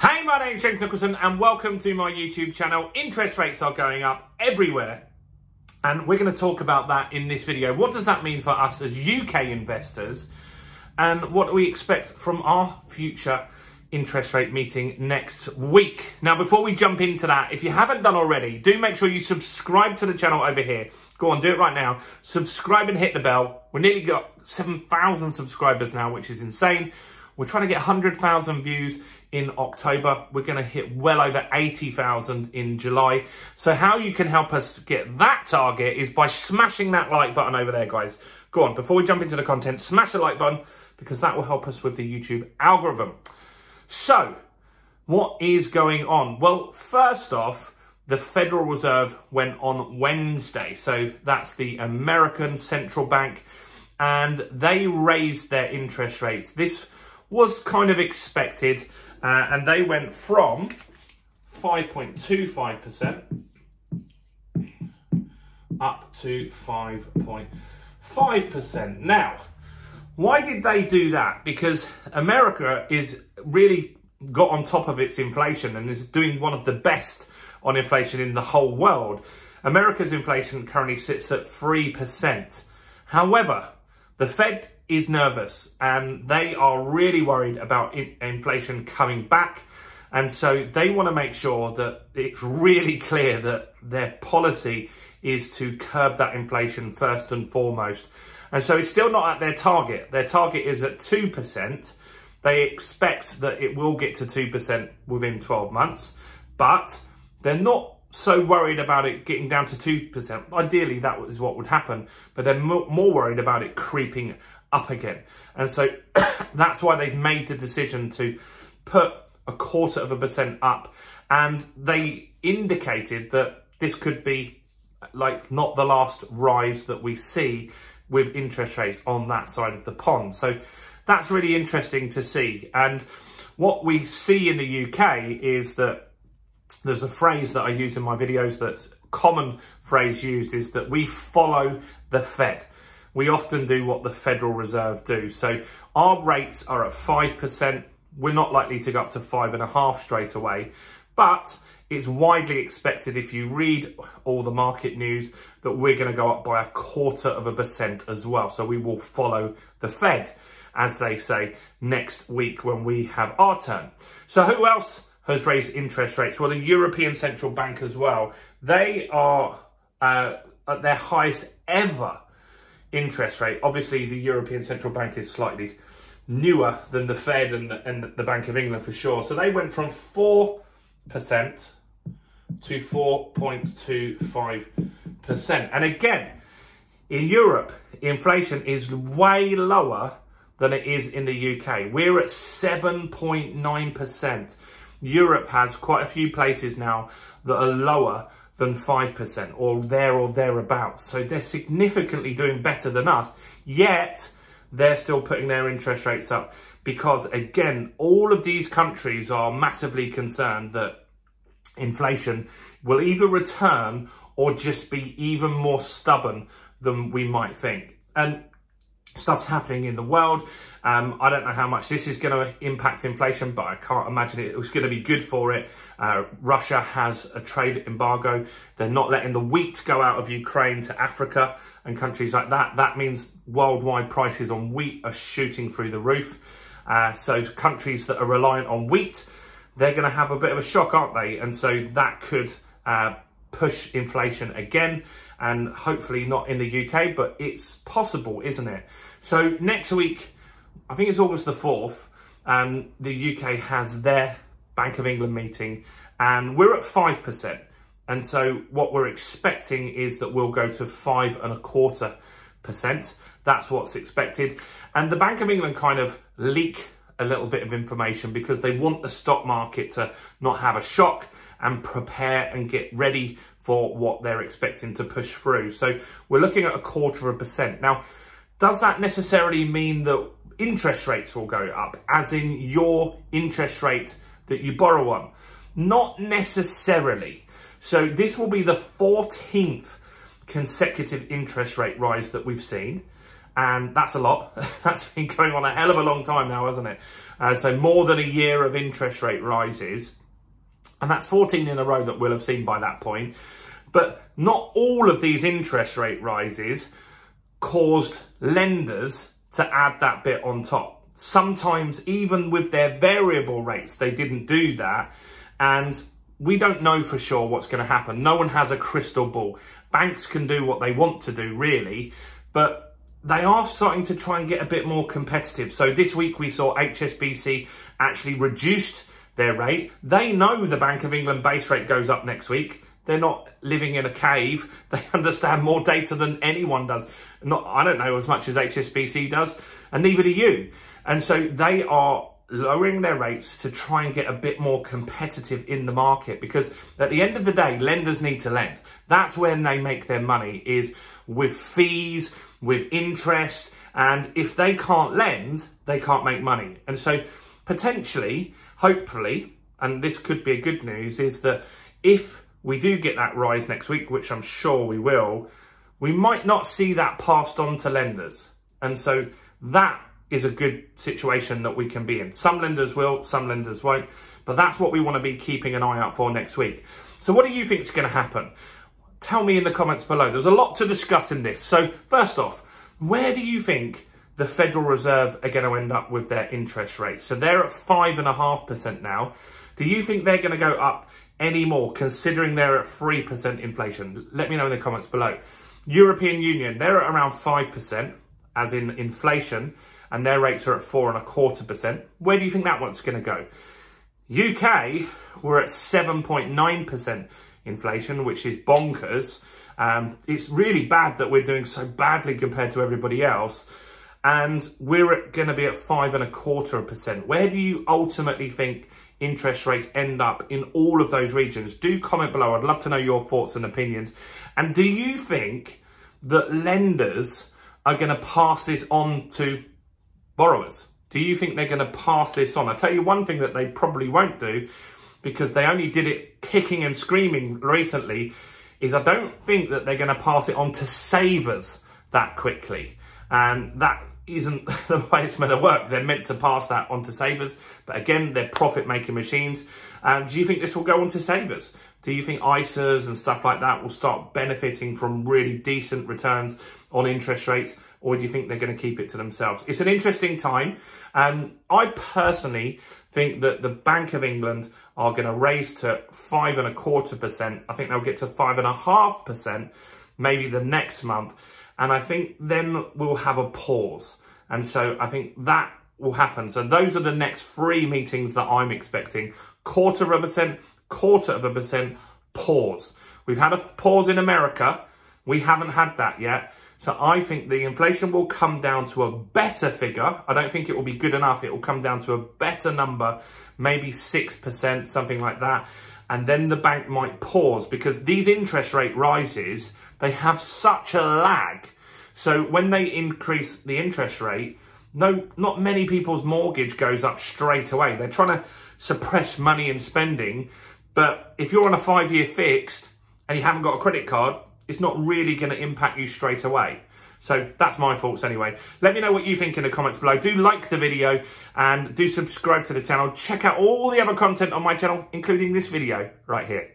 Hey, my name's James Nicholson and welcome to my YouTube channel. Interest rates are going up everywhere and we're going to talk about that in this video. What does that mean for us as UK investors and what do we expect from our future interest rate meeting next week? Now, before we jump into that, if you haven't done already, do make sure you subscribe to the channel over here. Go on, do it right now. Subscribe and hit the bell. We're nearly got 7,000 subscribers now, which is insane. We're trying to get 100,000 views in October. We're going to hit well over 80,000 in July. So how you can help us get that target is by smashing that like button over there, guys. Go on, before we jump into the content, smash the like button because that will help us with the YouTube algorithm. So, what is going on? Well, first off, the Federal Reserve went on Wednesday. So that's the American Central Bank. And they raised their interest rates. This was kind of expected. Uh, and they went from 5.25% up to 5.5%. Now, why did they do that? Because America is really got on top of its inflation and is doing one of the best on inflation in the whole world. America's inflation currently sits at 3%. However, the Fed is nervous and they are really worried about in inflation coming back. And so they want to make sure that it's really clear that their policy is to curb that inflation first and foremost. And so it's still not at their target. Their target is at 2%. They expect that it will get to 2% within 12 months, but they're not so worried about it getting down to 2%. Ideally, that is what would happen, but they're more worried about it creeping up again. And so that's why they've made the decision to put a quarter of a percent up. And they indicated that this could be like not the last rise that we see with interest rates on that side of the pond. So that's really interesting to see. And what we see in the UK is that there's a phrase that I use in my videos that's common phrase used is that we follow the Fed we often do what the Federal Reserve do. So our rates are at 5%. We're not likely to go up to five and a half straight away, but it's widely expected if you read all the market news that we're going to go up by a quarter of a percent as well. So we will follow the Fed, as they say, next week when we have our turn. So who else has raised interest rates? Well, the European Central Bank as well. They are uh, at their highest ever interest rate. Obviously, the European Central Bank is slightly newer than the Fed and, and the Bank of England for sure. So they went from 4% to 4.25%. And again, in Europe, inflation is way lower than it is in the UK. We're at 7.9%. Europe has quite a few places now that are lower than 5% or there or thereabouts. So they're significantly doing better than us, yet they're still putting their interest rates up because again, all of these countries are massively concerned that inflation will either return or just be even more stubborn than we might think. And stuff's happening in the world. Um, I don't know how much this is going to impact inflation, but I can't imagine it was going to be good for it. Uh, Russia has a trade embargo. They're not letting the wheat go out of Ukraine to Africa and countries like that. That means worldwide prices on wheat are shooting through the roof. Uh, so countries that are reliant on wheat, they're going to have a bit of a shock, aren't they? And so that could uh, push inflation again and hopefully not in the UK, but it's possible, isn't it? So next week, I think it's August the 4th, um, the UK has their Bank of England meeting and we're at 5%. And so what we're expecting is that we'll go to five and a quarter percent. That's what's expected. And the Bank of England kind of leak a little bit of information because they want the stock market to not have a shock and prepare and get ready for what they're expecting to push through. So we're looking at a quarter of a percent. Now, does that necessarily mean that interest rates will go up, as in your interest rate that you borrow on? Not necessarily. So this will be the 14th consecutive interest rate rise that we've seen. And that's a lot. that's been going on a hell of a long time now, hasn't it? Uh, so more than a year of interest rate rises. And that's 14 in a row that we'll have seen by that point. But not all of these interest rate rises caused lenders to add that bit on top. Sometimes even with their variable rates, they didn't do that. And we don't know for sure what's going to happen. No one has a crystal ball. Banks can do what they want to do, really, but they are starting to try and get a bit more competitive. So this week we saw HSBC actually reduced their rate. They know the Bank of England base rate goes up next week. They're not living in a cave. They understand more data than anyone does. Not, I don't know as much as HSBC does, and neither do you. And so they are lowering their rates to try and get a bit more competitive in the market because at the end of the day, lenders need to lend. That's when they make their money is with fees, with interest. And if they can't lend, they can't make money. And so potentially, hopefully, and this could be a good news, is that if we do get that rise next week, which I'm sure we will, we might not see that passed on to lenders. And so that is a good situation that we can be in. Some lenders will, some lenders won't, but that's what we want to be keeping an eye out for next week. So what do you think is going to happen? Tell me in the comments below. There's a lot to discuss in this. So first off, where do you think the Federal Reserve are going to end up with their interest rates? So they're at 5.5% now. Do you think they're going to go up any more, considering they're at 3% inflation? Let me know in the comments below. European Union, they're at around 5%, as in inflation, and their rates are at four and a quarter percent. Where do you think that one's going to go? UK, we're at 7.9% inflation, which is bonkers. Um, it's really bad that we're doing so badly compared to everybody else. And we're going to be at five and a quarter percent. Where do you ultimately think interest rates end up in all of those regions? Do comment below. I'd love to know your thoughts and opinions. And do you think that lenders are going to pass this on to borrowers? Do you think they're going to pass this on? I'll tell you one thing that they probably won't do because they only did it kicking and screaming recently is I don't think that they're going to pass it on to savers that quickly. And that isn't the way it's meant to work. They're meant to pass that on to savers. But again, they're profit-making machines. Um, do you think this will go on to savers? Do you think ISAs and stuff like that will start benefiting from really decent returns on interest rates? Or do you think they're going to keep it to themselves? It's an interesting time. Um, I personally think that the Bank of England are going to raise to five and a quarter percent. I think they'll get to five and a half percent maybe the next month. And I think then we'll have a pause. And so I think that will happen. So those are the next three meetings that I'm expecting. Quarter of a percent, quarter of a percent, pause. We've had a pause in America. We haven't had that yet. So I think the inflation will come down to a better figure. I don't think it will be good enough. It will come down to a better number, maybe 6%, something like that. And then the bank might pause because these interest rate rises, they have such a lag. So when they increase the interest rate, no, not many people's mortgage goes up straight away. They're trying to suppress money and spending. But if you're on a five-year fixed and you haven't got a credit card, it's not really going to impact you straight away. So that's my thoughts anyway. Let me know what you think in the comments below. Do like the video and do subscribe to the channel. Check out all the other content on my channel, including this video right here.